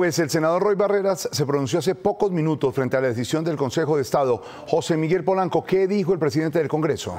Pues el senador Roy Barreras se pronunció hace pocos minutos frente a la decisión del Consejo de Estado. José Miguel Polanco, ¿qué dijo el presidente del Congreso?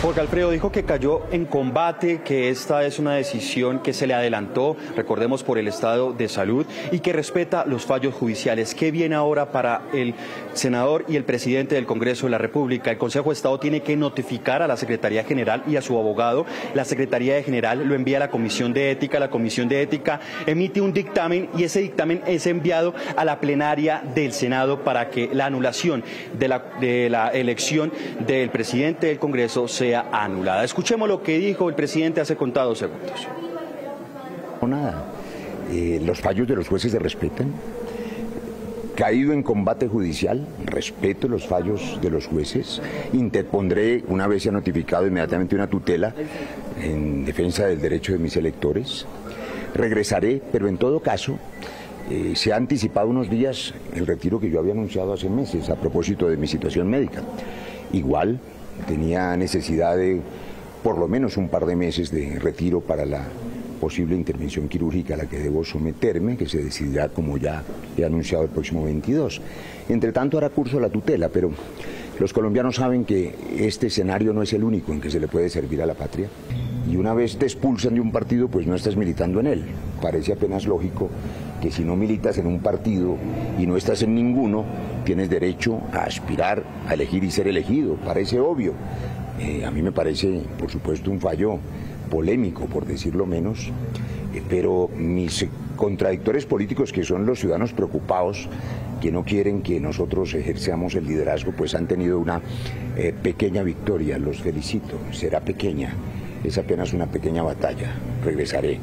Jorge Alfredo dijo que cayó en combate, que esta es una decisión que se le adelantó, recordemos, por el estado de salud y que respeta los fallos judiciales. ¿Qué viene ahora para el senador y el presidente del Congreso de la República? El Consejo de Estado tiene que notificar a la Secretaría General y a su abogado. La Secretaría General lo envía a la Comisión de Ética, la Comisión de Ética emite un dictamen y ese dictamen es enviado a la plenaria del Senado para que la anulación de la, de la elección del presidente del Congreso se anulada. Escuchemos lo que dijo el presidente hace contados segundos. No, nada. Eh, los fallos de los jueces se respetan. Caído en combate judicial, respeto los fallos de los jueces. Interpondré, una vez ha notificado inmediatamente una tutela en defensa del derecho de mis electores. Regresaré, pero en todo caso, eh, se ha anticipado unos días el retiro que yo había anunciado hace meses a propósito de mi situación médica. Igual tenía necesidad de por lo menos un par de meses de retiro para la posible intervención quirúrgica a la que debo someterme, que se decidirá, como ya he anunciado, el próximo 22. Entre tanto, hará curso la tutela, pero los colombianos saben que este escenario no es el único en que se le puede servir a la patria. Y una vez te expulsan de un partido, pues no estás militando en él. Parece apenas lógico que si no militas en un partido y no estás en ninguno, tienes derecho a aspirar a elegir y ser elegido. Parece obvio. Eh, a mí me parece, por supuesto, un fallo polémico, por decirlo menos, eh, pero mis contradictores políticos, que son los ciudadanos preocupados, que no quieren que nosotros ejerzamos el liderazgo, pues han tenido una eh, pequeña victoria. Los felicito. Será pequeña. Es apenas una pequeña batalla. Regresaré.